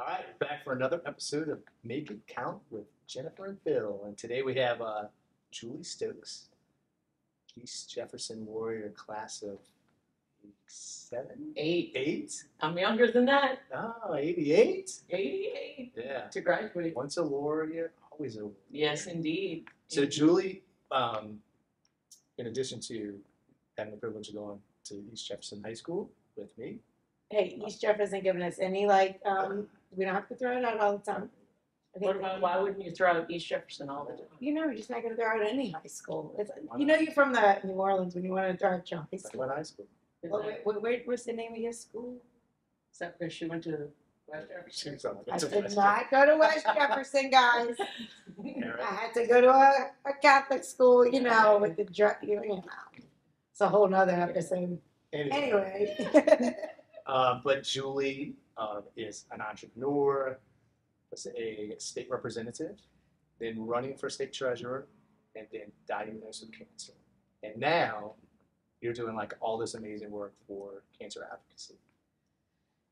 All right, back for another episode of Make It Count with Jennifer and Phil. And today we have uh, Julie Stokes, East Jefferson Warrior class of 87? Eight. 8? I'm younger than that. Oh, 88? 88 Yeah. to graduate. Once a warrior, always a warrior. Yes, indeed. So Julie, um, in addition to having the privilege of going to East Jefferson High School with me, Hey, East Jefferson giving us any like, um, we don't have to throw it out all the time. I What think- about why wouldn't you throw out East Jefferson all the time? You know, you're just not gonna throw out any high school. It's, Why you know, not? you're from the New Orleans when you wanna throw out your high it's school. what high school. Well, wait, wait, wait, what's the name of your school? Except for she went to West Jefferson? Seems like I it's a did West not go to West Jefferson, guys. Jefferson. I had to go to a, a Catholic school, you know, with the drug, you know. It's a whole nother episode. Anyway, Anyway. uh, but Julie uh, is an entrepreneur, was a state representative, then running for state treasurer, and then diagnosed with cancer. And now you're doing like all this amazing work for cancer advocacy.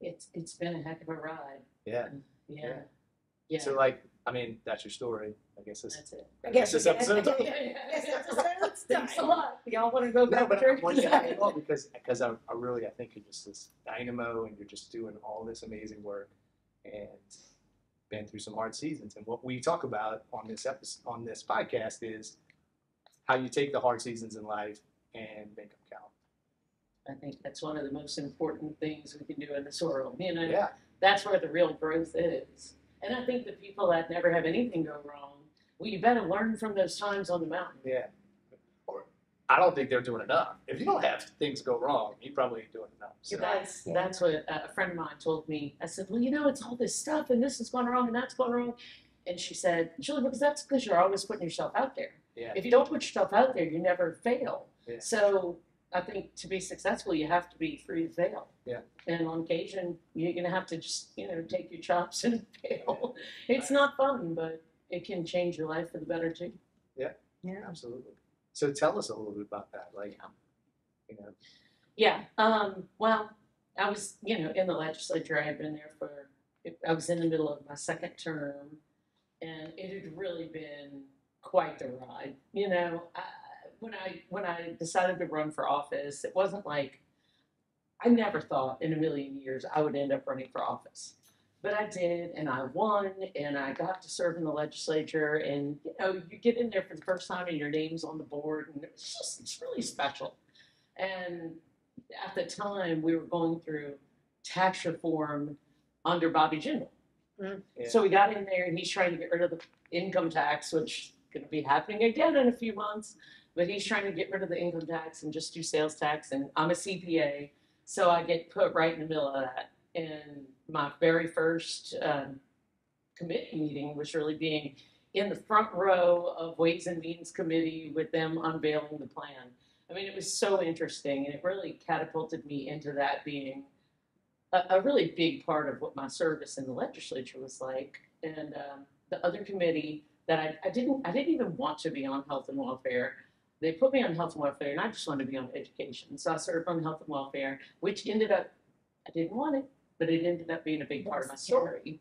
It's it's been a heck of a ride. Yeah. Yeah. Yeah. So like, I mean, that's your story. I guess this. that's it. I guess this we episode. can- Yes, episode's Thanks a lot. Y'all want to go No, back but to I want you to have it all because because I, I really I think you're just this dynamo and you're just doing all this amazing work and been through some hard seasons. And what we talk about on this episode on this podcast is how you take the hard seasons in life and make them count. I think that's one of the most important things we can do in this world. You know, Yeah, that's where the real growth is. And I think the people that never have anything go wrong, well, you better learn from those times on the mountain. yeah. Or I don't think they're doing enough. If you don't have things go wrong, you probably ain't doing enough. So, That's Yeah. that's what a friend of mine told me. I said, well, you know, it's all this stuff, and this is going wrong, and that's going wrong. And she said, Julie, because that's because you're always putting yourself out there. yeah, If you don't put yourself out there, you never fail. Yeah. So I think to be successful, you have to be free to fail. Yeah. And on occasion, you're gonna have to just you know take your chops and fail. It's not fun, but it can change your life for the better too. Yeah. Yeah. Absolutely. So tell us a little bit about that. Like, you know, Yeah. Um, well, I was, you know, in the legislature. I had been there for. I was in the middle of my second term, and it had really been quite the ride. You know, I, when I when I decided to run for office, it wasn't like I never thought in a million years I would end up running for office. But I did, and I won, and I got to serve in the legislature. And you know, you get in there for the first time, and your name's on the board, and it's just it's really special. And at the time, we were going through tax reform under Bobby Jindal. yeah. So we got in there, and he's trying to get rid of the income tax, which is going to be happening again in a few months. But he's trying to get rid of the income tax and just do sales tax. And I'm a CPA, so I get put right in the middle of that. And my very first um, committee meeting was really being in the front row of Ways and Means Committee with them unveiling the plan. I mean, it was so interesting, and it really catapulted me into that being a, a really big part of what my service in the legislature was like. And um, the other committee that I, I didn't I didn't even want to be on health and welfare. They put me on health and welfare, and I just wanted to be on education. So I served on health and welfare, which ended up I didn't want it, but it ended up being a big part of my story.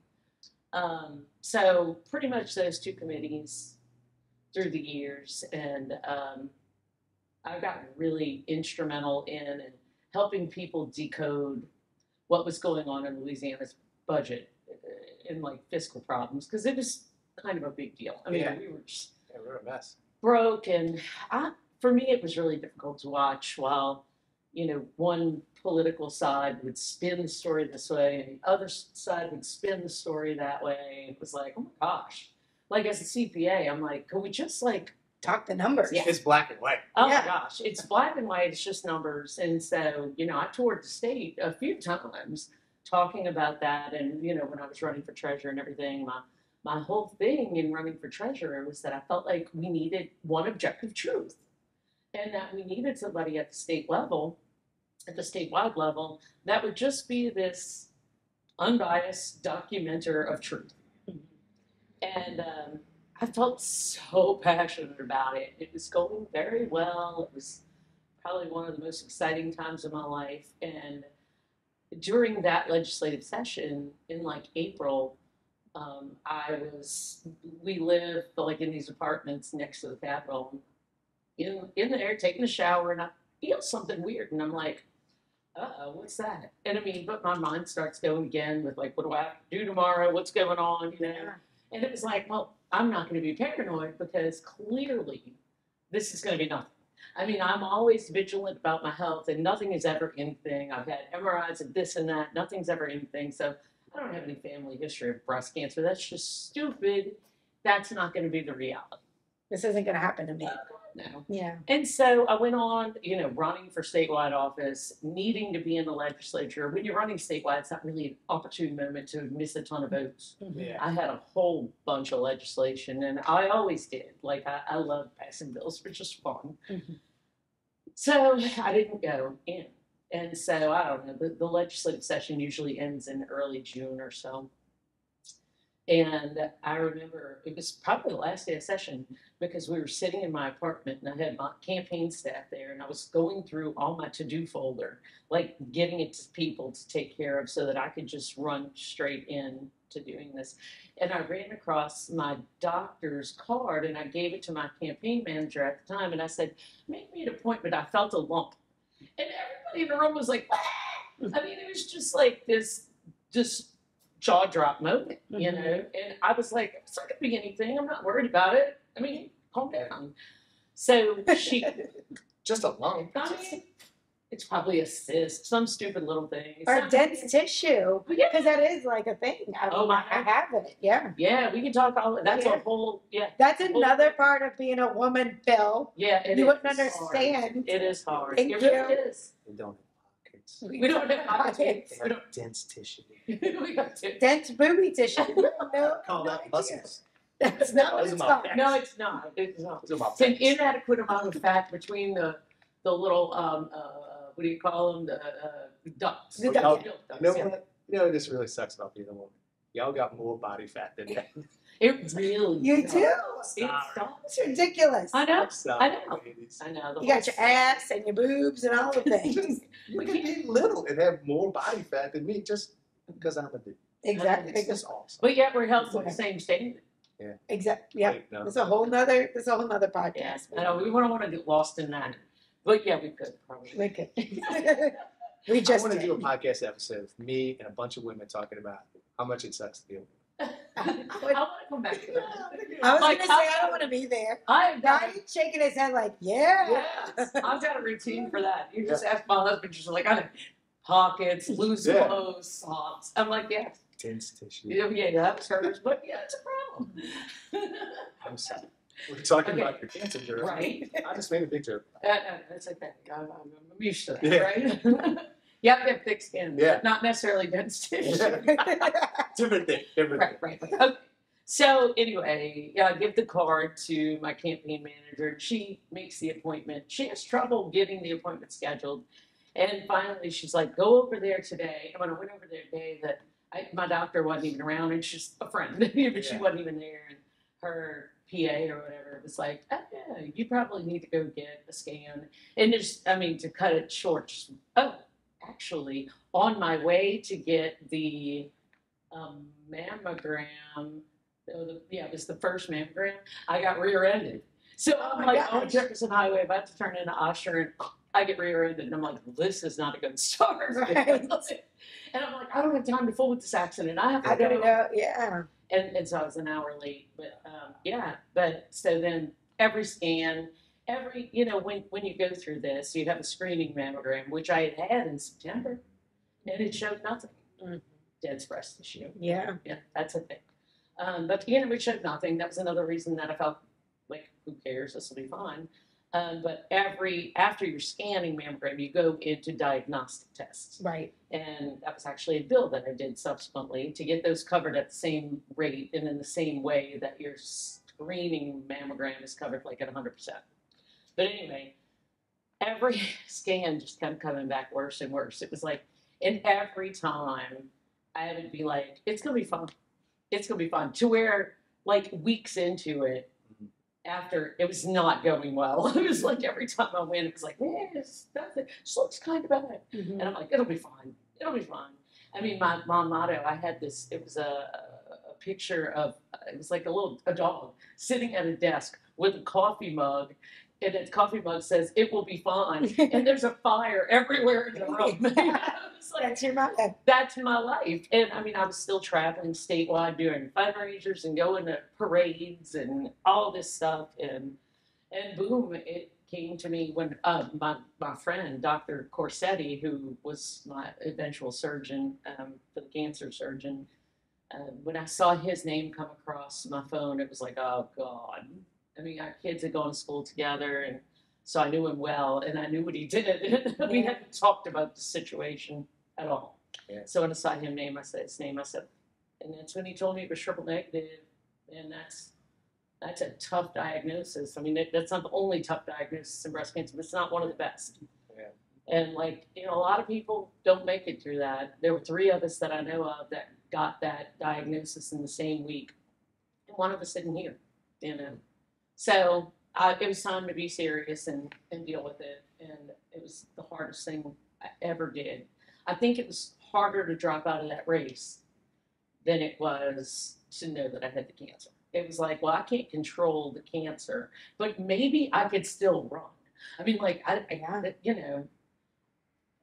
Um, so pretty much those two committees through the years, and um, I got really instrumental in helping people decode what was going on in Louisiana's budget uh, in like fiscal problems because it was kind of a big deal. I mean, Yeah. we were just yeah, we're a mess. Broke, and I, for me, it was really difficult to watch while you know one political side would spin the story this way and the other side would spin the story that way. It was like, oh my gosh! Like as a CPA, I'm like, can we just like Talk the numbers. Yeah. It's black and white. Oh Yeah. my gosh, it's black and white, it's just numbers. And so, you know, I toured the state a few times talking about that. And, you know, when I was running for treasurer and everything, my, my whole thing in running for treasurer was that I felt like we needed one objective truth and that we needed somebody at the state level, at the statewide level, that would just be this unbiased documenter of truth. And um, I felt so passionate about it. It was going very well. It was probably one of the most exciting times of my life. And during that legislative session in like April, um, I was, we live like in these apartments next to the Capitol. In, in there, taking a shower, and I feel something weird, and I'm like, uh-oh, what's that? And I mean, but my mind starts going again with like, what do I have to do tomorrow? What's going on? You know? Yeah. And it was like, well, I'm not going to be paranoid because clearly this is going to be nothing. I mean, I'm always vigilant about my health, and nothing is ever anything. I've had MRIs and this and that. Nothing's ever anything. So I don't have any family history of breast cancer. That's just stupid. That's not going to be the reality. This isn't gonna happen to me. No. Yeah. And so I went on, you know, running for statewide office, needing to be in the legislature. When you're running statewide, it's not really an opportune moment to miss a ton of votes. Yeah. I had a whole bunch of legislation, and I always did. Like I, I love passing bills, which is fun. Mhm. So I didn't go in, and so I don't know. The, the legislative session usually ends in early June or so. And I remember it was probably the last day of session because we were sitting in my apartment and I had my campaign staff there and I was going through all my to-do folder, like giving it to people to take care of so that I could just run straight in to doing this. And I ran across my doctor's card and I gave it to my campaign manager at the time and I said, make me an appointment. I felt a lump. And everybody in the room was like! I mean, it was just like this, just jaw drop moment, you Mhm. know? And I was like, it's not gonna be anything. I'm not worried about it. I mean, calm down. So she, Just a lump. I mean, it's probably a cyst, some stupid little thing. Or Some- dense tissue, But yeah, because that is like a thing. I, Oh, my I have it. Yeah. yeah, we can talk all, that's Yeah. a whole, yeah, That's another part of being a woman, Phil. yeah. it You wouldn't is understand. hard. It is hard. Thank It really you. is. They don't have pockets. We don't have pockets. They We have dense tissue. don't, we got to. Dense booby tissue. No, Call no that idea. muscles. That's not what Those it's are my called. No, it's not. It's not. Those are my It's an facts. inadequate amount of fat between the, the little, um, uh, what do you call them, the, uh, ducts. The duct, Milk ducts, You know yeah. what? You know this really sucks about being a woman. Y'all got more body fat than that. It really. You does. do? It. It's ridiculous. I know, Stop, I know. ladies. I know. You got whole- your ass and your boobs and all the things. You can be little and have more body fat than me just because I'm a dude. exactly. It's just awesome. But yet we're held to the same standard. Yeah. Exactly. Yeah. Wait, no. It's a whole nother. It's a whole nother podcast. Yeah, I know, we don't wanna get lost in that. But yeah, we could probably. We could. we just. I just want to do a podcast episode with me and a bunch of women talking about how much it sucks to be a woman. I wanna come back to that. I was Like, gonna say I- I don't want to be there. I've got, a- shaking his head like, yeah. yes, I've got a routine for that. You just ask my husband, she's like, I have pockets, loose Yeah. clothes, socks. I'm like, yeah, Dense tissue. yeah, yeah, that was hers, but yeah, it's a problem. I'm sorry. We're talking Okay. about your cancer journey. Right. I just made a big joke. Uh, uh, that's okay. I'm, I'm I'm used to that, Yeah. right? you have to have thick skin, Yeah. but not necessarily dense tissue. Different thing. Different right, right, right. Okay. So anyway, yeah, I give the card to my campaign manager. and She makes the appointment. She has trouble getting the appointment scheduled, and finally she's like, "Go over there today." And when I went over there today, that I, my doctor wasn't even around, and she's a friend, but she Yeah. wasn't even there. And her PA or whatever it was like, oh, "Yeah, you probably need to go get a scan." And just, I mean, to cut it short, just, oh, actually, on my way to get the um, mammogram. oh, the- Yeah, it was the first mammogram. I got rear-ended. So Oh I'm like on. Jefferson Highway, about to turn into Ochsner, and I get rear-ended, and I'm like, this is not a good start. Right. And I'm like, I don't have time to fool with this accident. I have to I go. go. Yeah. And, and so I was an hour late, but um, yeah. But so then every scan, every you know when when you go through this, you have a screening mammogram, which I had had in September, and it showed nothing. Mhm. Dead breast tissue. Yeah. Yeah, that's a thing. Um, but you know, it showed nothing. That was another reason that I felt like, who cares? This will be fine. Um, but every after your scanning mammogram, you go into diagnostic tests, Right. and that was actually a bill that I did subsequently to get those covered at the same rate and in the same way that your screening mammogram is covered, like at 100%. But anyway, every scan just kept coming back worse and worse. It was like, and every time I would be like, it's gonna be fun. It's gonna be fun. To where like weeks into it. After it was not going well. It was like every time I went, it was like, yeah, it's nothing. This looks kind of bad. Mhm. And I'm like, it'll be fine. it'll be fine. I mean, my, my motto, I had this, it was a, a picture of, it was like a little, a dog sitting at a desk with a coffee mug. And its coffee mug says, it will be fine. And there's a fire everywhere in the room. Like, That's your that's my life. And I mean, I was still traveling statewide doing fundraisers and going to parades and all this stuff. And and boom, it came to me when uh, my my friend Dr. Corsetti, who was my eventual surgeon um, for the cancer surgeon, uh, when I saw his name come across my phone, it was like, oh God. I mean, our kids had gone to school together, and so I knew him well, and I knew what he did. we hadn't talked about the situation at all. Yeah. So when I saw him name, I said his name. I said, and that's when he told me it was triple negative, and that's that's a tough diagnosis. I mean, that's not the only tough diagnosis in breast cancer, but it's not one of the best. Yeah. And like you know, a lot of people don't make it through that. There were three of us that I know of that got that diagnosis in the same week, and one of us didn't hear. You know, so it was time to be serious and and deal with it, and it was the hardest thing I ever did. I think it was harder to drop out of that race than it was to know that I had the cancer. It was like, well, I can't control the cancer, but maybe I could still run. I mean, like, I. I you know.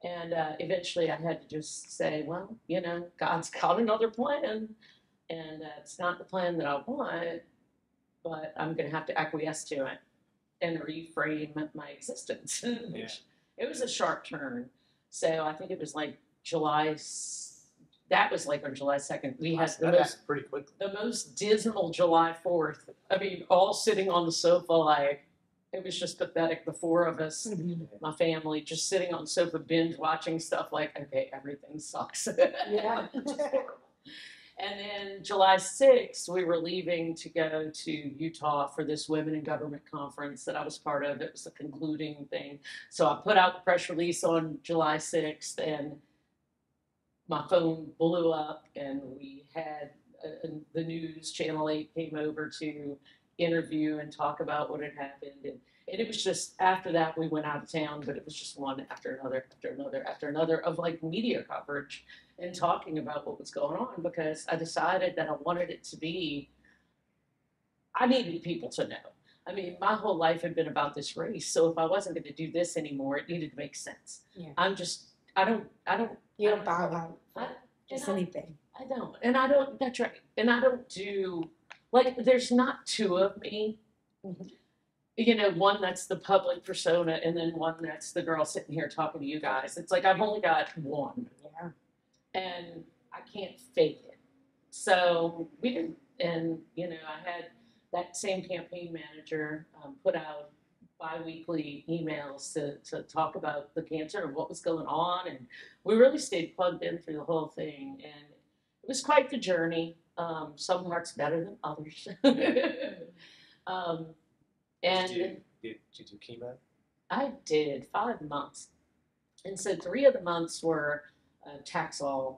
And uh, eventually, I had to just say, well, you know, God's got another plan, and uh, it's not the plan that I want, but I'm going to have to acquiesce to it and reframe my existence. Which it was a sharp turn. So I think it was like July. That was like on July second. We had the that most pretty quickly. the most dismal July Fourth. I mean, all sitting on the sofa like it was just pathetic. The four of us, mm-hmm. my family, just sitting on the sofa, binge watching stuff. Like, okay, everything sucks. Yeah. And then July 6th, we were leaving to go to Utah for this Women in Government conference that I was part of. It was a concluding thing. So I put out the press release on July 6th, and my phone blew up, and we had uh, the news, Channel 8 came over to interview and talk about what had happened. And, and it was just after that, we went out of town, but it was just one after another, after another, after another of like media coverage and talking about what was going on because I decided that I wanted it to be, I needed people to know. I mean, my whole life had been about this race. So if I wasn't going to do this anymore, it needed to make sense. Yeah. I'm just, I don't, I don't, You don't bow out I, just I- anything. I don't. And I don't, that's right. And I don't do, like, there's not two of me. Mhm. You know, one that's the public persona and then one that's the girl sitting here talking to you guys. It's like I've only got one Yeah. and I can't fake it. So we didn't, and you know, I had that same campaign manager um, put out bi-weekly emails to, to talk about the cancer and what was going on, and we really stayed plugged in through the whole thing, and it was quite the journey. Um, some works better than others. um, and did, you, did, you do chemo? I did five months. And so three of the months were uh, Taxol,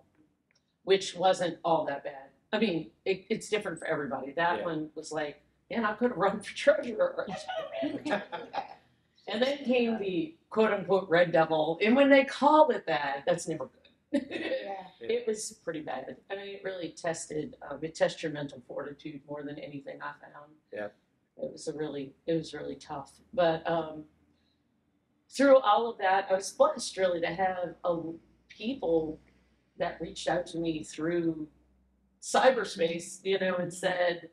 which wasn't all that bad. I mean, it, it's different for everybody. That Yeah. one was like, man, I could have run for treasurer. and then came the quote unquote red devil. And when they call it that, that's never good. Yeah. it was pretty bad. I mean, it really tested, um, it tests your mental fortitude more than anything I found. Yeah. It was a really, it was really tough. But um, through all of that, I was blessed really to have a, people that reached out to me through cyberspace, you know, and said,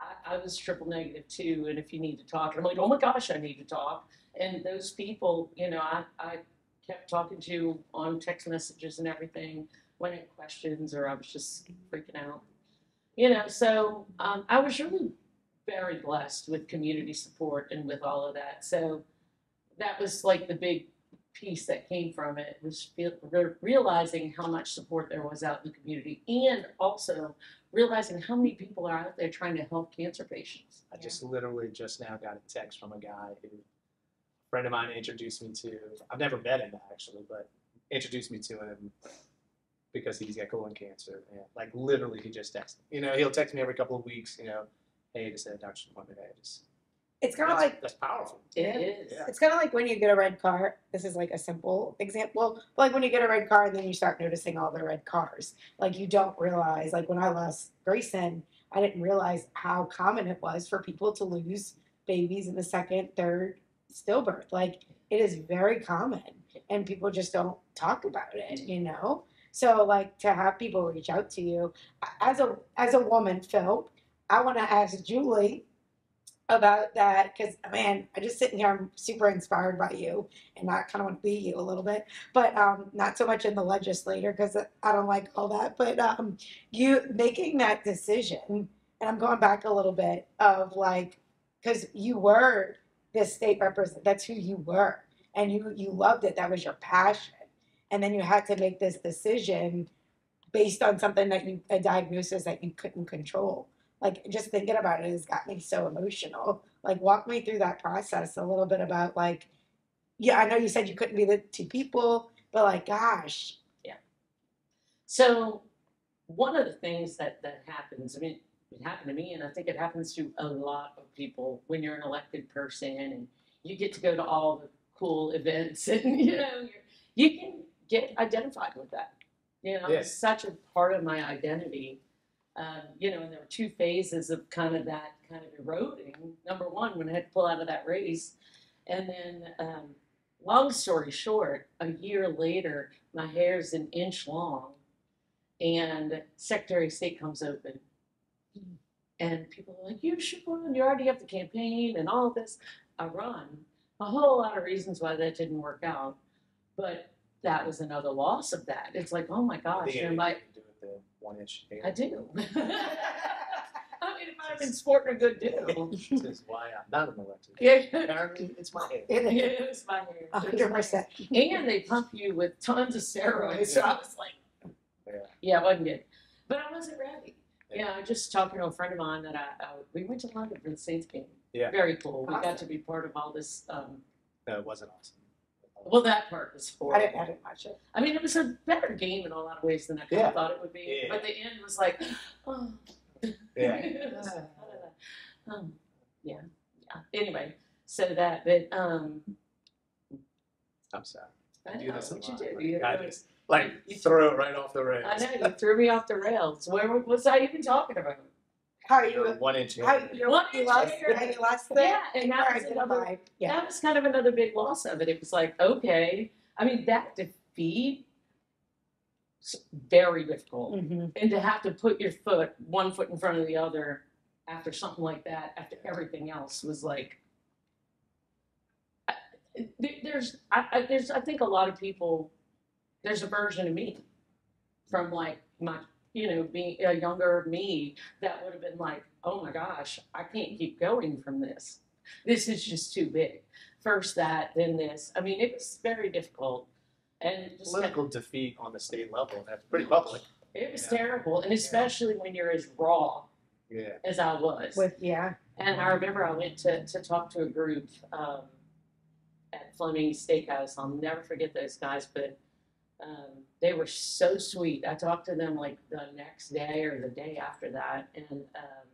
I, I was triple negative too, and if you need to talk, and I'm like, oh my gosh, I need to talk. And those people, you know, I, I kept talking to on text messages and everything when I questions or I was just freaking out. You know, so um, I was really very blessed with community support and with all of that. So that was like the big piece that came from it was feel, re- realizing how much support there was out in the community and also realizing how many people are out there trying to help cancer patients. I just literally just now got a text from a guy who a friend of mine introduced me to. I've never met him actually, but introduced me to him because he's got colon cancer. And like literally, he just texted. You know, he'll text me every couple of weeks. You know, hey, just had a doctor's appointment. I it's kind of That's- like That's powerful. It Yeah. Yeah. it's kind of like when you get a red car. This is like a simple example. But like when you get a red car and then you start noticing all the red cars. Like you don't realize. Like when I lost Grayson, I didn't realize how common it was for people to lose babies in the second, third stillbirth. Like it is very common, and people just don't talk about it. You know. So like to have people reach out to you as a as a woman, Phil, I want to ask Julie about that because man, I just sitting here, I'm super inspired by you, and I kind of want to be you a little bit, but um, not so much in the legislator because I don't like all that. But um, you making that decision, and I'm going back a little bit of like, because you were the state representative, that's who you were, and you you loved it, that was your passion, and then you had to make this decision based on something that you a diagnosis that you couldn't control like just thinking about it has got me so emotional. Like walk me through that process a little bit about like yeah, I know you said you couldn't be the two people, but like gosh. Yeah. So one of the things that that happens, I mean, it happened to me, and I think it happens to a lot of people when you're an elected person and you get to go to all the cool events, and you know, you're, you can get identified with that. You know, Yeah. it's such a part of my identity. Um, you know, and there were two phases of kind of that kind of eroding. Number one, when I had to pull out of that race, and then, um, long story short, a year later, my hair's an inch long, and Secretary of State comes open, and people are like, "You should run. You already have the campaign and all this." I run. A whole lot of reasons why that didn't work out, but that was another loss of that. It's like, oh my gosh, you know, one inch. hair. I do. I mean, if I've been sporting a good deal. This is why I'm not an elected. Yeah. Apparently, it's my hair. It is it was my hair. a It hundred my percent. And they pump you with tons of steroids. So I was like, Yeah. yeah, it wasn't good. But I wasn't ready. Yeah. Yeah, I just talking to a friend of mine that I, I we went to London for the Saints game. Yeah. Very cool. We got to be part of all this. Um, No, it wasn't awesome. Well, that part was I horrible. didn't I didn't watch it. I mean, it was a better game in a lot of ways than I kind Yeah. of thought it would be. Yeah. But the end was like, oh. Yeah. Was- um, yeah, yeah. Anyway, so that, but um, I'm sorry. I do know this a what you lot. do. You I know, just like You- throw it right off the rails. I know you threw me off the rails. Where was I even talking about? How are You know, one inch. how hair. you, One you inch lost hair. how you lost the Yeah, and that was another. Yeah. That was kind of another big loss of it. It was like, okay, I mean, that defeat, s- very difficult. Mhm. And to have to put your foot, one foot in front of the other after something like that, after everything else was like, I- there- there's, I, I, there's, I think a lot of people, there's a version of me from like my, you know, being a younger me that would have been like, oh my gosh, I can't keep going from this. This is just too big. First that, then this. I mean, it was very difficult. And just Political defeat on the state level. That's pretty public. it was Yeah. terrible, and especially when you're as raw Yeah. as I was. With yeah. and I remember I went to, to talk to a group um, at Fleming Steakhouse. I'll never forget those guys, but um, they were so sweet. I talked to them like the next day or the day after that, and um,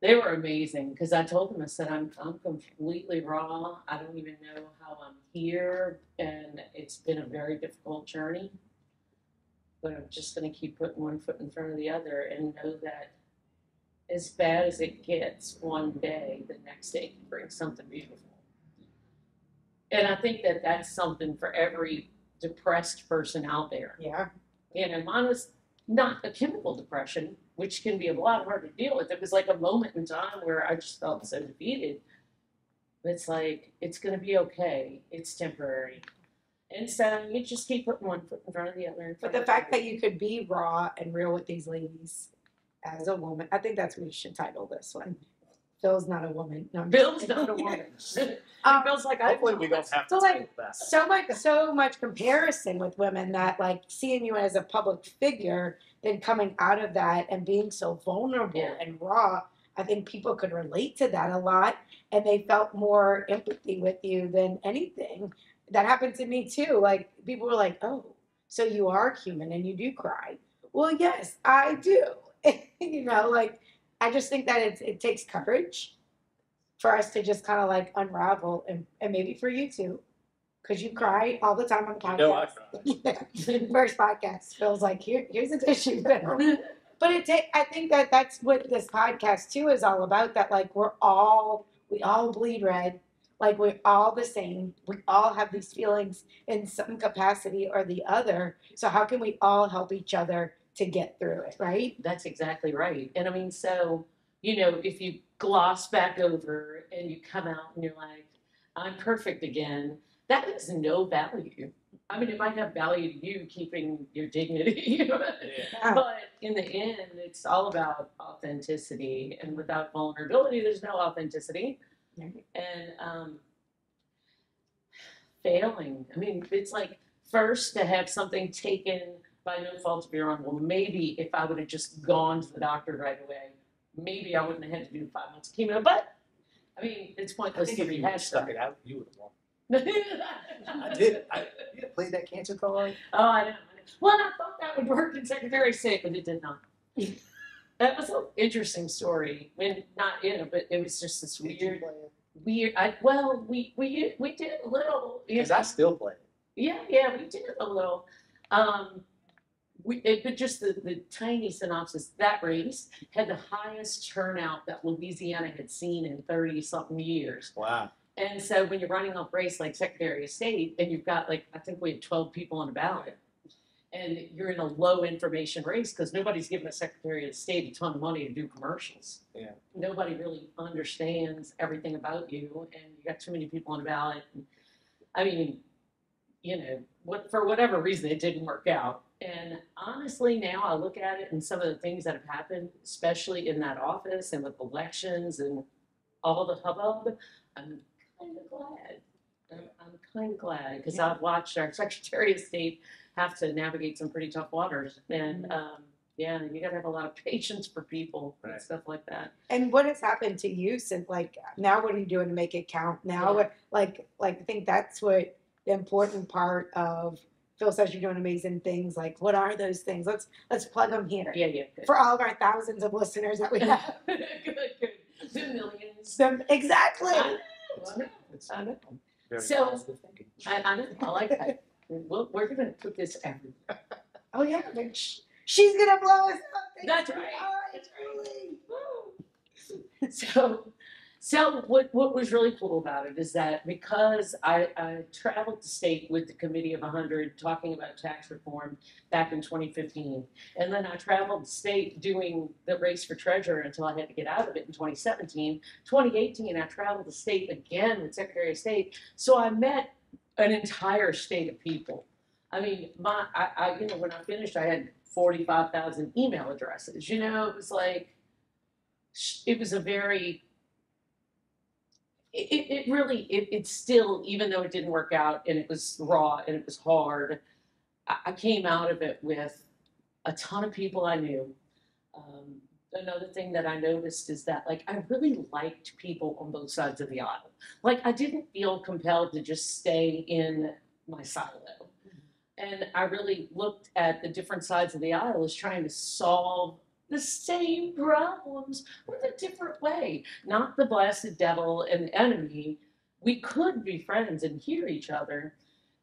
they were amazing because I told them I said I'm I'm completely raw. I don't even know how I'm here, and it's been a very difficult journey. But I'm just going to keep putting one foot in front of the other and know that as bad as it gets one day, the next day can bring something beautiful. And I think that that's something for every depressed person out there. Yeah. You know, mine was not a chemical depression, which can be a lot hard to deal with. It was like a moment in time where I just felt so defeated. But it's like, it's going to be okay. It's temporary. And so you just keep putting one foot in front of the other. But the fact that you could be raw and real with these ladies as a woman, I think that's what we should title this one. Phil's not a woman. No, I'm just Bill's kidding. not a woman. Um, it feels like I Hopefully, we don't have to So, like, that. so much so much comparison with women that like seeing you as a public figure then coming out of that and being so vulnerable Yeah. and raw i think people could relate to that a lot and they felt more empathy with you than anything that happened to me too like people were like oh so you are human and you do cry well yes i do you know like i just think that it, it takes courage for us to just kind of like unravel and, and maybe for you too. Cause you cry all the time on podcasts. No, I cry. Yeah. First podcast feels like here, here's a tissue. But it ta- I think that that's what this podcast too is all about. That like we're all we all bleed red, like we're all the same. We all have these feelings in some capacity or the other. So how can we all help each other to get through it, right? That's exactly right. And I mean, so, you know, if you gloss back over and you come out and you're like, I'm perfect again, that has no value. I mean, it might have value to you keeping your dignity, Yeah. but in the end, it's all about authenticity. And without vulnerability, there's no authenticity. Right. And um, failing. I mean, it's like first to have something taken by no fault of your own. Well, maybe if I would have just gone to the doctor right away, maybe I wouldn't have had to do five months of chemo. But I mean, it's I pointless think to if you rehash had stuck that. it out, you would have won. I did. I you played that cancer card. Oh, I know. I know. Well, I thought that would work in Secretary of State, but it did not. that was an interesting story. When not in it, but it was just this Did you weird, play it? weird. I well, we we we did a little. you Because know. I still play it. Yeah, yeah, we did a little. Um, we, it, but just the, the tiny synopsis, that race had the highest turnout that Louisiana had seen in 30 something years. Wow. And so when you're running a race like Secretary of State and you've got like, I think we had 12 people on the ballot and you're in a low information race because nobody's giving a Secretary of State a ton of money to do commercials. Yeah. Nobody really understands everything about you and you got too many people on the ballot. And, I mean, you know, what for whatever reason it didn't work out. And honestly, now I look at it and some of the things that have happened, especially in that office and with elections and all the hubbub, I'm kind of glad. I'm, I'm kind of glad because I've watched our Secretary of State have to navigate some pretty tough waters. And um, yeah, you got to have a lot of patience for people and stuff like that. And what has happened to you since like now what are you doing to make it count? Now Yeah. what like like I think that's what the important part of Phil says you're doing amazing things. Like what are those things? Let's let's plug them here. Yeah, yeah. Good. For all of our thousands of listeners that we have. good, good. The millions. So, exactly. I know, I know. It's I know. very So- I, I know. I like that. We'll, we're gonna put this everywhere. Oh yeah, sh- she's gonna blow us up. Thank That's you. right. All That's Julie. So, so what what was really cool about it is that because I, I traveled the state with the committee of 100 talking about tax reform back in 2015, and then I traveled the state doing the race for treasurer until I had to get out of it in 2017. 2018, I traveled the state again with Secretary of State, so I met an entire state of people. I mean, my I, I you know when I finished, I had 45,000 email addresses. You know, it was like it was a very it, it, really it, it still even though it didn't work out and it was raw and it was hard I, I came out of it with a ton of people i knew. Um, another thing that i noticed is that like i really liked people on both sides of the aisle. Like i didn't feel compelled to just stay in my silo. And i really looked at the different sides of the aisle as trying to solve the same problems with a different way. Not the blasted devil and enemy. We could be friends and hear each other.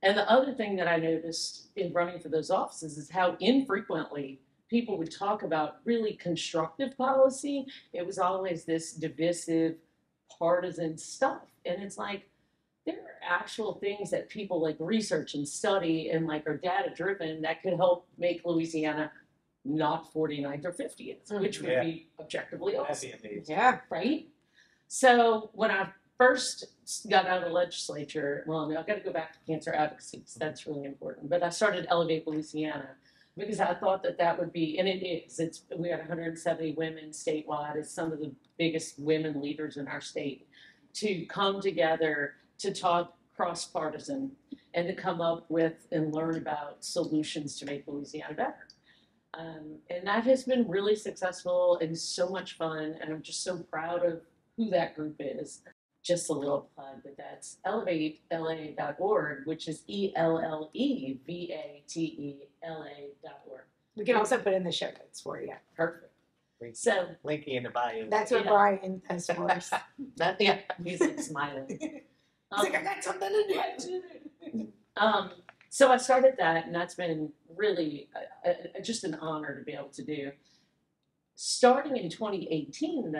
And the other thing that I noticed in running for those offices is how infrequently people would talk about really constructive policy. It was always this divisive, partisan stuff. And it's like, there are actual things that people like research and study and like are data driven that could help make Louisiana not 49th or 50th, mm-hmm. which would Yeah. be objectively That'd awesome, be amazing. Yeah. right? So when I first got out of the legislature, well, no, I've got to go back to cancer advocacy because that's really important. But I started Ellevate Louisiana because I thought that that would be, and it is. It's we had 170 women statewide. It's some of the biggest women leaders in our state to come together to talk cross partisan and to come up with and learn about solutions to make Louisiana better. Um, and that has been really successful and so much fun. And I'm just so proud of who that group is. Just a little plug, but that's ellevatela.org, which is E L L E V A T E L A.org. We can also put in the show notes for you. Perfect. So Linky in the bio. That's what Yeah. Brian does for us. that yeah, he's like smiling. He's Um, like, I got something to do. Um, so I started that, and that's been really uh, uh, just an honor to be able to do. Starting in 2018, though,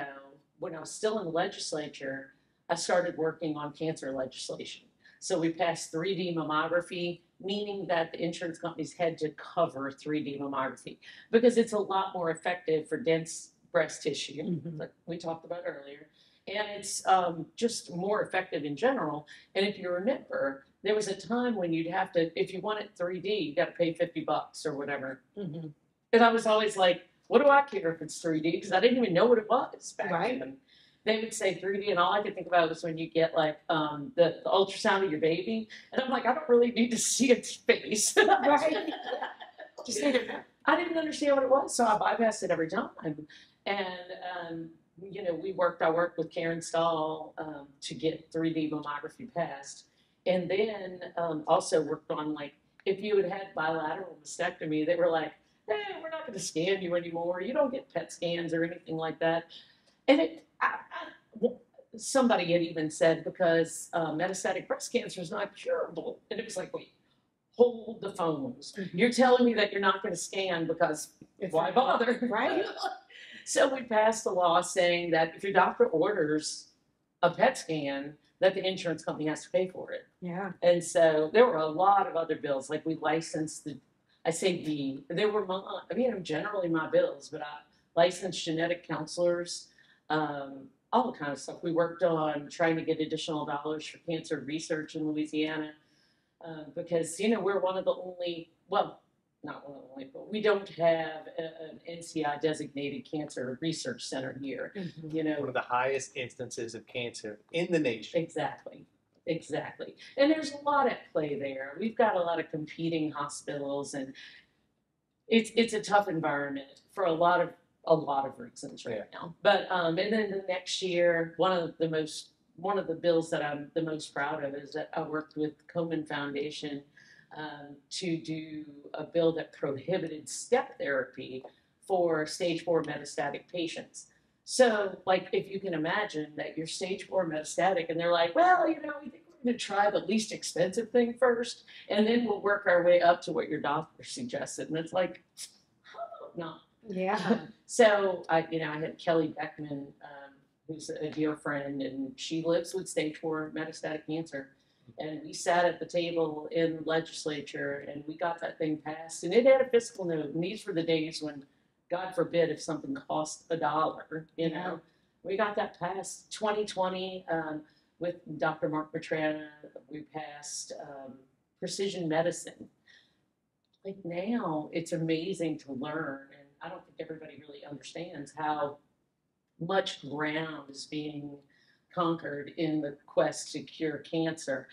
when I was still in the legislature, I started working on cancer legislation. So we passed 3D mammography, meaning that the insurance companies had to cover 3D mammography because it's a lot more effective for dense breast tissue Mhm. like we talked about earlier. And it's um, just more effective in general. And if you remember, there was a time when you'd have to, if you wanted 3D, you got to pay 50 bucks or whatever. Mhm. And I was always like, what do I care if it's 3D? Because I didn't even know what it was back Right. then. They would say 3D, and all I could think about was when you get like um, the, the ultrasound of your baby. And I'm like, I don't really need to see its face. Right. Just need. I didn't understand what it was, so I bypassed it every time. And um, you know, we worked. I worked with Karen Stahl um, to get 3D mammography passed, and then um, also worked on like if you had had bilateral mastectomy, they were like, "Hey, we're not going to scan you anymore. You don't get PET scans or anything like that." And it, I, I, somebody had even said because uh, metastatic breast cancer is not curable, and it was like, wait. Hold the phones. Mhm. You're telling me that you're not going to scan because It's why like- bother? Right. so we passed a law saying that if your doctor orders a PET scan, that the insurance company has to pay for it. Yeah. And so there were a lot of other bills, like we licensed the, I say the, they were my, I mean, generally my bills, but I licensed genetic counselors, um, all the kind of stuff. We worked on trying to get additional dollars for cancer research in Louisiana. Um, because, you know, we're one of the only, well, not one of the only, but we don't have a, an NCI designated cancer research center here. Mhm. You know, One of the highest instances of cancer in the nation. Exactly, exactly. And there's a lot at play there. We've got a lot of competing hospitals and it's it's a tough environment for a lot of a lot of reasons right now. But um and then the next year, one of the most one of the bills that I'm the most proud of is that I worked with Komen Foundation um, to do a bill that prohibited step therapy for stage four metastatic patients. So, like, if you can imagine that you're stage four metastatic, and they're like, well, you know, we think we're going to try the least expensive thing first, and then we'll work our way up to what your doctor suggested. And it's like, how about not? Yeah. So, I, you know, I had Kelly Beckman, um, who's a dear friend, and she lives with stage four metastatic cancer. And we sat at the table in legislature and we got that thing passed. And it had a fiscal note. And these were the days when, God forbid, if something cost a dollar, you know. We got that passed 2020 um, with Dr. Mark Petrana. We passed um, precision medicine. Like now, it's amazing to learn. And I don't think everybody really understands how much ground is being conquered in the quest to cure cancer.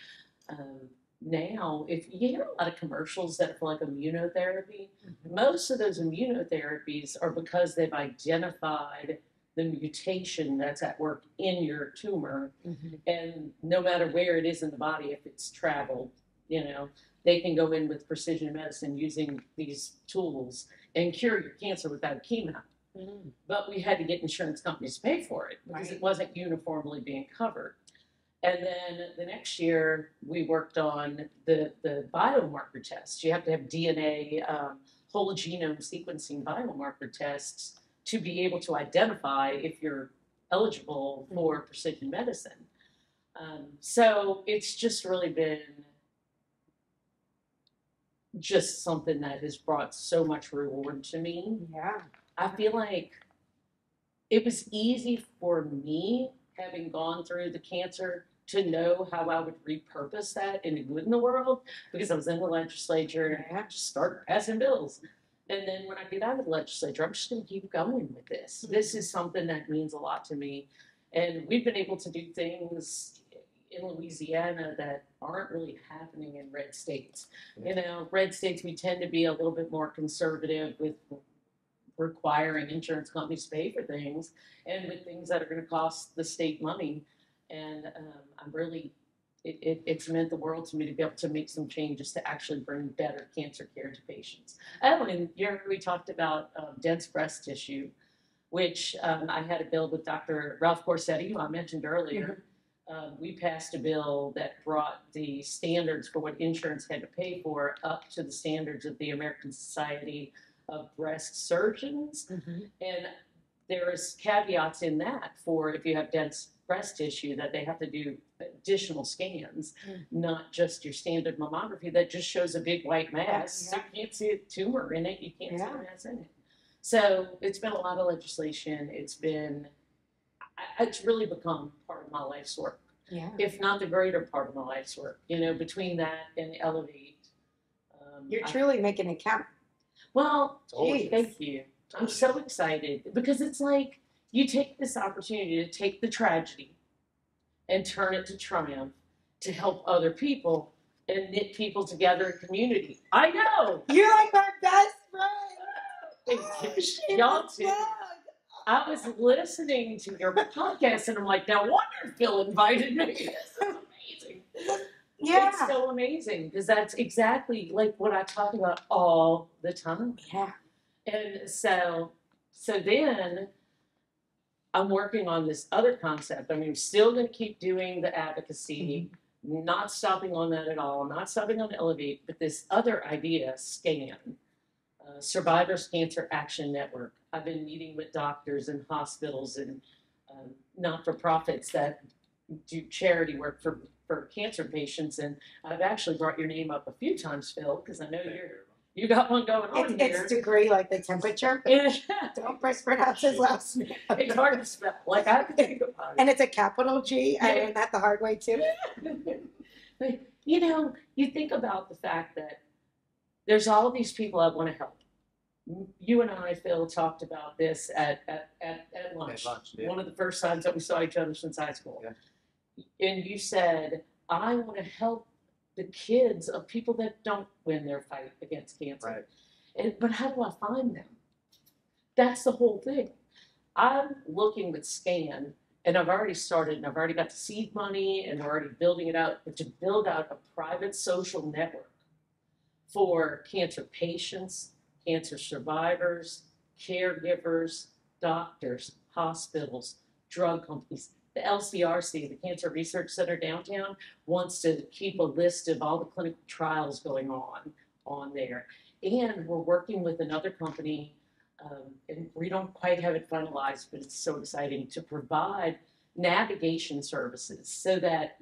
Um, now, if you hear a lot of commercials that are for like immunotherapy, most of those immunotherapies are because they've identified the mutation that's at work in your tumor Mhm. and no matter where it is in the body, if it's traveled, you know, they can go in with precision medicine using these tools and cure your cancer without chemo. But we had to get insurance companies to pay for it because Right. it wasn't uniformly being covered. And then the next year, we worked on the, the biomarker tests. You have to have DNA, um, whole genome sequencing biomarker tests to be able to identify if you're eligible for precision medicine. Um, so it's just really been just something that has brought so much reward to me. Yeah. I feel like it was easy for me, having gone through the cancer, to know how I would repurpose that into good in the world because I was in the legislature and I had to start passing bills. And then when I get out of the legislature, I'm just going to keep going with this. This is something that means a lot to me. And we've been able to do things in Louisiana that aren't really happening in red states. You know, red states, we tend to be a little bit more conservative with requiring insurance companies to pay for things and with things that are going to cost the state money. And um, I'm really, it, it, it's meant the world to me to be able to make some changes to actually bring better cancer care to patients. Oh, and you we talked about um, dense breast tissue. which um, I had a bill with Dr. Ralph Corsetti, who I mentioned earlier. Um, we passed a bill that brought the standards for what insurance had to pay for up to the standards of the American Society of Breast Surgeons. Mhm. And there is caveats in that for if you have dense breast tissue, that they have to do additional scans, Mm. not just your standard mammography that just shows a big white mass. So Yeah. you can't see a tumor in it, you can't see a mass in it. So it's been a lot of legislation, it's been, it's really become part of my life's work, Yeah. if not the greater part of my life's work, you know, between that and Ellevate. um, You're I- truly making it count. Well, It's always- gee, thank you. I'm so excited because it's like you take this opportunity to take the tragedy and turn it to triumph to help other people and knit people together in community. I know. You're like my best friend. Thank you. Oh, Shameless Y'all too. plug. I was listening to your podcast and I'm like, no wonder Phil invited me. This is amazing. Yeah. It's so amazing because that's exactly like what I talk about all the time. Yeah. And so, so then I'm working on this other concept. I mean, I'm still going to keep doing the advocacy, not stopping on that at all, not stopping on Ellevate, but this other idea, SCAN, uh, Survivors Cancer Action Network. I've been meeting with doctors and hospitals and um, not for profits that do charity work for, for cancer patients. And I've actually brought your name up a few times, Phil, because I know you're you got one going on It's, here. it's degree like the temperature. but Yeah. Don't mispronounce his last name. It's hard to spell. Like I have to think about it. And it's a capital G. I Yeah. learned that the hard way too. but you know, you think about the fact that there's all these people I want to help. You and I, Phil, talked about this at at, at, at lunch. At lunch, yeah. One of the first times that we saw each other since high school. And you said, I want to help the kids of people that don't win their fight against cancer. Right. And, but how do I find them? That's the whole thing. I'm looking with SCAN, and I've already started, and I've already got the seed money, and we're already building it out, but to build out a private social network for cancer patients, cancer survivors, caregivers, doctors, hospitals, drug companies. The LCRC, the Cancer Research Center downtown, wants to keep a list of all the clinical trials going on on there. And we're working with another company, um, and we don't quite have it finalized, but it's so exciting to provide navigation services so that,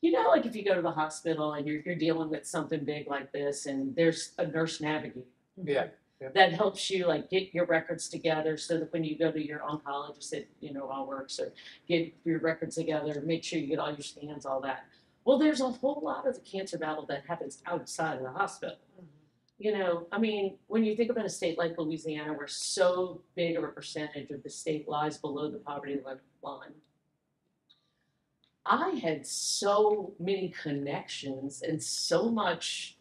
you know, like if you go to the hospital and you're, you're dealing with something big like this and there's a nurse navigator. Yeah. That helps you like get your records together so that when you go to your oncologist, it, you know, all works or get your records together, make sure you get all your scans, all that. Well, there's a whole lot of the cancer battle that happens outside of the hospital. Mm-hmm. You know, I mean, when you think about a state like Louisiana, where so big of a percentage of the state lies below the poverty line, I had so many connections and so much.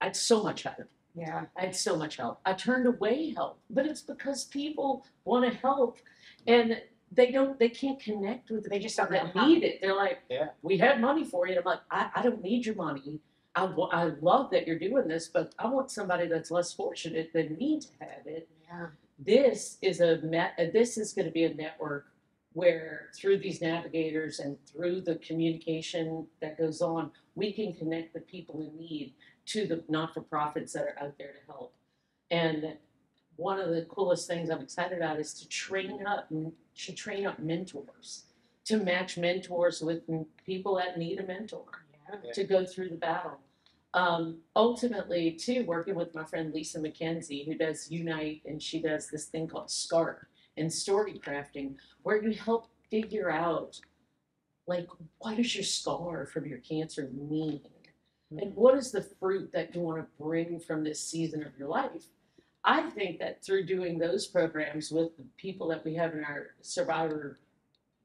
I had so much help. Yeah. I had so much help. I turned away help, but it's because people want to help, and they don't. They can't connect with the They just people don't that know need it. They're like, Yeah. we have money for you. And I'm like, I, I don't need your money. I, I love that you're doing this, but I want somebody that's less fortunate than me to have it. Yeah. This is a met. This is going to be a network where through these navigators and through the communication that goes on, we can connect the people in need to the not-for-profits that are out there to help. And one of the coolest things I'm excited about is to train up to train up mentors, to match mentors with people that need a mentor Yeah. to go through the battle. Um, ultimately, too, working with my friend Lisa McKenzie, who does Unite, and she does this thing called SCART and story crafting, where you help figure out, like, what does your scar from your cancer mean? And what is the fruit that you want to bring from this season of your life? I think that through doing those programs with the people that we have in our survivor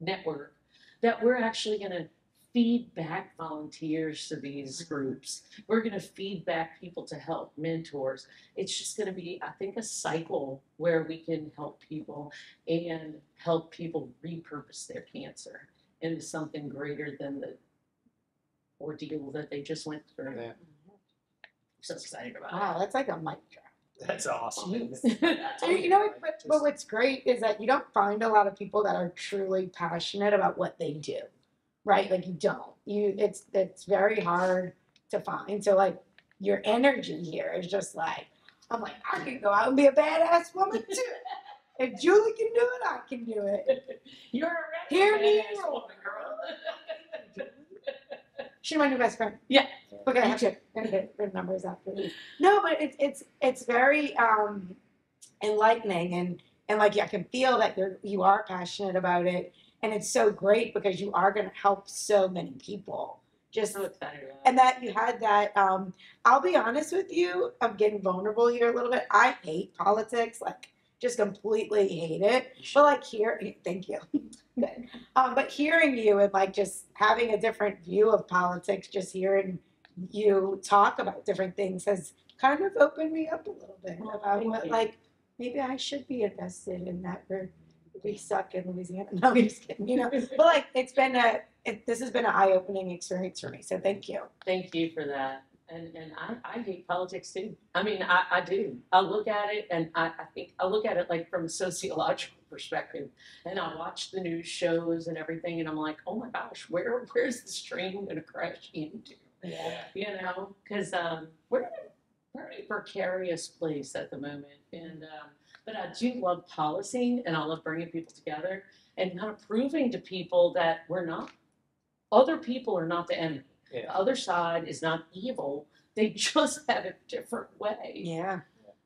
network, that we're actually going to feed back volunteers to these groups. We're going to feed back people to help, mentors. It's just going to be, I think, a cycle where we can help people and help people repurpose their cancer into something greater than the ordeal that they just went through. Yeah. So excited about it. Wow, that's like a mic drop. That's awesome. And you know, what- but, but what's great is that you don't find a lot of people that are truly passionate about what they do, right? Like you don't. You, it's it's very hard to find. So like your energy here is just like, I'm like, I can go out and be a badass woman too. If Julie can do it, I can do it. You're already Hear a me badass roar. She's my new best friend. Yeah. Okay, I have to gonna get numbers after this. No, but it's it's it's very um enlightening and and like I can feel that you're you are passionate about it and it's so great because you are gonna help so many people. Just so and that you had that um I'll be honest with you, I'm getting vulnerable here a little bit. I hate politics, like just completely hate it. But like here, thank you. Good. Um, but hearing you and like just having a different view of politics, just hearing you talk about different things has kind of opened me up a little bit Well, about what you. like maybe I should be invested in that. We're we suck in Louisiana. No, I'm just kidding. You know, but like it's been a it, this has been an eye opening experience for me. So thank you. Thank you for that. And and I, I hate politics too. I mean, I, I do. I look at it and I, I think I look at it like from a sociological perspective. And I watch the news shows and everything and I'm like, oh my gosh, where where's this train gonna crash into? Yeah. You know, because um, we're in a very precarious place at the moment. And um, but I do love policing and I love bringing people together and kind of proving to people that we're not other people are not the enemy. The other side is not evil. They just have a different way. Yeah.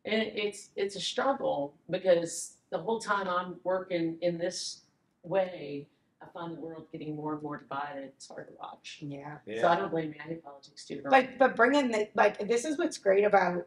And it's it's a struggle because the whole time I'm working in this way, I find the world getting more and more divided. It's hard to watch. Yeah. yeah. So I don't blame you. I politics too. girl. But but bringing the like this is what's great about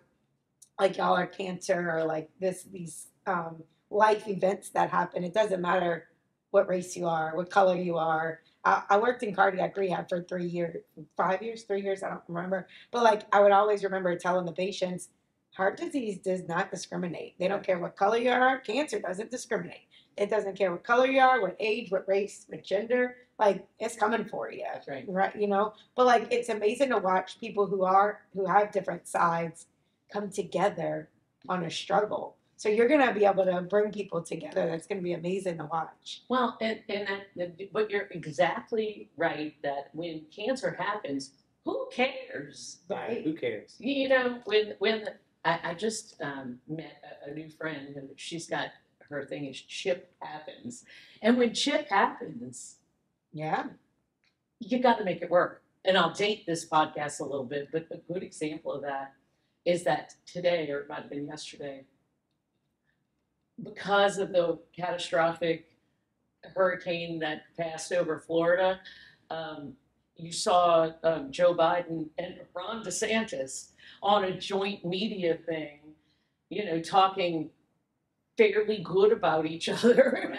like y'all are cancer or like this these um life events that happen. It doesn't matter what race you are, what color you are. I, I worked in cardiac rehab for three years, five years, three years. I don't remember. But like I would always remember telling the patients, heart disease does not discriminate. They don't care what color you are. Cancer doesn't discriminate. It doesn't care what color you are, what age, what race, what gender. Like it's coming for you That's right. right you know but like it's amazing to watch people who are who have different sides come together on a struggle so you're gonna be able to bring people together that's gonna be amazing to watch Well, and, and that, that- but you're exactly right that when cancer happens, who cares? right Who cares? You know, when when I, I just um, met a, a new friend and she's got her thing is chip happens, and when chip happens, yeah you got to make it work. And I'll date this podcast a little bit, but a good example of that is that today, or it might have been yesterday, because of the catastrophic hurricane that passed over Florida, um, you saw um, Joe Biden and Ron DeSantis on a joint media thing, you know, talking fairly good about each other.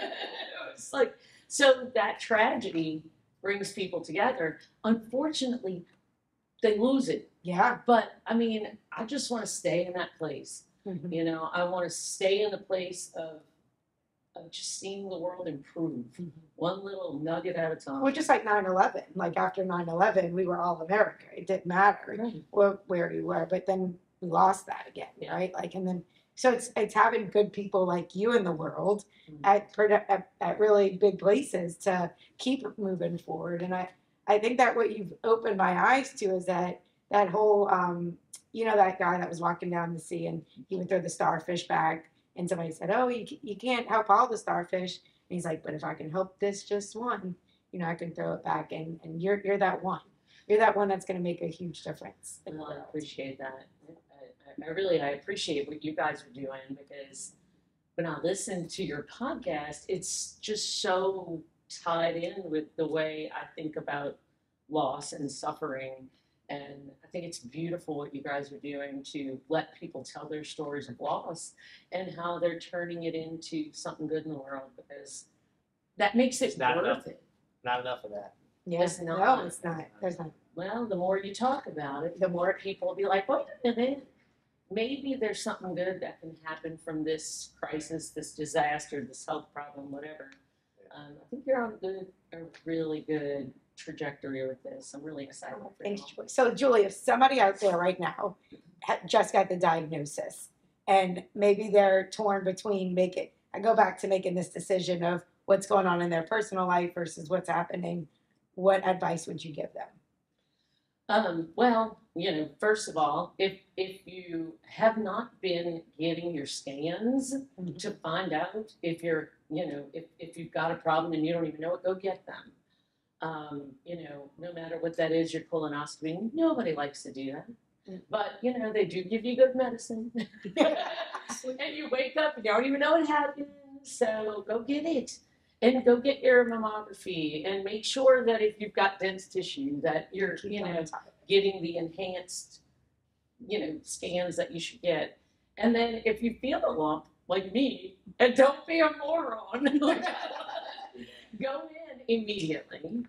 it's like, so that tragedy brings people together. Unfortunately, they lose it. yeah But I mean, I just want to stay in that place. Mhm. You know, I want to stay in the place of, of just seeing the world improve, Mhm. one little nugget at a time. well just like 9-11 like after 9-11 we were all america it didn't matter Right. where, where you were but then we lost that again Yeah. right like and then so it's it's having good people like you in the world Mhm. at, at at really big places to keep moving forward and i i think that what you've opened my eyes to is that that whole um you know that guy that was walking down the sea and he would throw the starfish back and somebody said oh you, you can't help all the starfish and he's like but if i can help this just one you know i can throw it back and and you're you're that one you're that one that's going to make a huge difference Well, I appreciate that. I, I really, I appreciate what you guys are doing because when I listen to your podcast, it's just so tied in with the way I think about loss and suffering. And I think it's beautiful what you guys are doing to let people tell their stories of loss and how they're turning it into something good in the world because that makes it It's not worth enough. it. Not enough of that. yeah no it's not there's not Well, the more you talk about it, the more people will be like, wait a minute, maybe there's something good that can happen from this crisis, this disaster, this health problem, whatever. Um, I think you're on good, a really good trajectory with this. I'm really excited for Thanks, you. Julie. So, Julie, if somebody out there right now ha- just got the diagnosis and maybe they're torn between making I go back to making this decision of what's going on in their personal life versus what's happening. What advice would you give them? Um, well, you know, first of all, if if you have not been getting your scans Mhm. to find out if you're, you know, if, if you've got a problem and you don't even know it, go get them. Um, you know, no matter what that is, your colonoscopy, nobody likes to do that. Mm. But, you know, they do give you good medicine. and you wake up and you don't even know what happened. So go get it. And go get your mammography and make sure that if you've got dense tissue that you're, you know, getting the enhanced, you know, scans that you should get. And then if you feel a lump, like me, and don't be a moron, go in immediately.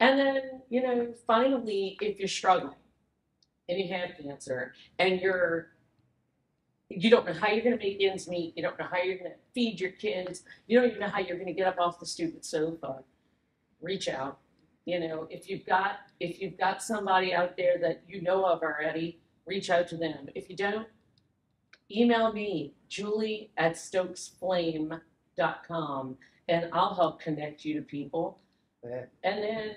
And then, you know, finally, if you're struggling and you have cancer and you're you don't know how you're going to make ends meet. You don't know how you're going to feed your kids. You don't even know how you're going to get up off the stupid sofa. Reach out. You know, if you've got if you've got somebody out there that you know of already, reach out to them. If you don't, email me, Julie at stokesflame.com, and I'll help connect you to people. Yeah. And then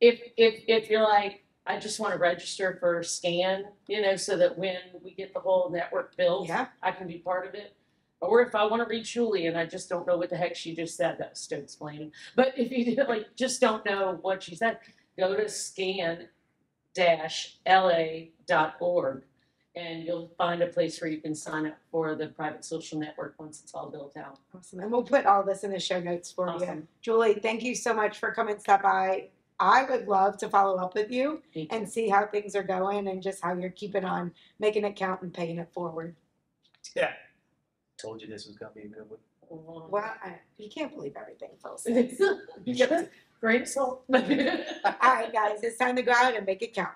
if if if you're like, I just want to register for scan, you know, so that when we get the whole network built, Yeah. I can be part of it. Or if I want to reach Julie and I just don't know what the heck she just said, that's Stokes Flame. But if you like just don't know what she said, go to scan la.org and you'll find a place where you can sign up for the private social network once it's all built out. Awesome. And we'll put all this in the show notes for you. Julie, thank you so much for coming stop by. I would love to follow up with you Me and see how things are going and just how you're keeping on making it count and paying it forward. Yeah. Told you this was gonna be a good one. Well, I, you can't believe everything Phil says. you get a grain of salt. All right, guys, it's time to go out and make it count.